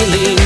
They're